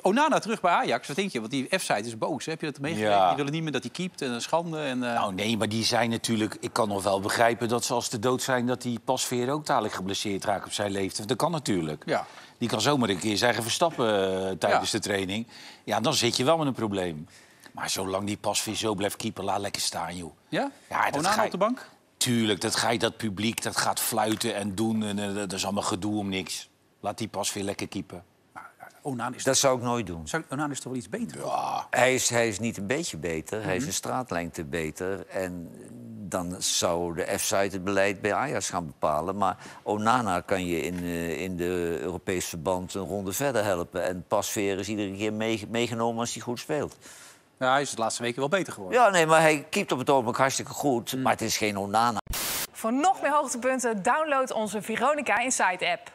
Onana terug bij Ajax, wat denk je? Want die F-site is boos. Hè? Heb je dat meegekregen? Ja. Die willen niet meer dat hij keept en een schande. En, eh, Nou nee, maar die zijn natuurlijk... Ik kan nog wel begrijpen dat ze als de dood zijn... dat die pasveer ook dadelijk geblesseerd raakt op zijn leeftijd. Dat kan natuurlijk. ja. Die kan zomaar een keer zijn eigen verstappen eh, tijdens Ja. de training. Ja, dan zit je wel met een probleem. Maar zolang die pasveer zo blijft keeper, laat lekker staan, joh. ja? Ja, dat Onana je- op de bank? Tuurlijk, dat ga je dat publiek, dat gaat fluiten en doen. En, eh, dat is allemaal gedoe om niks. Laat die pasveer lekker keeper. Onana is, Dat zou ik nooit doen. zou- is toch wel iets beter? Hij is, hij is niet een beetje beter, hij Mhm. is een straatlengte beter. En dan zou de F-site het beleid bij Ajax gaan bepalen. Maar Onana kan je in, eh, in de Europese verband een ronde verder helpen. En Pasveer is iedere keer mee- meegenomen als hij goed speelt. Ja, hij is de laatste weken wel beter geworden. Ja, nee, maar hij keept op het ogenblik hartstikke goed. Mm. Maar het is geen Onana. Voor nog meer hoogtepunten download onze Veronica Inside app.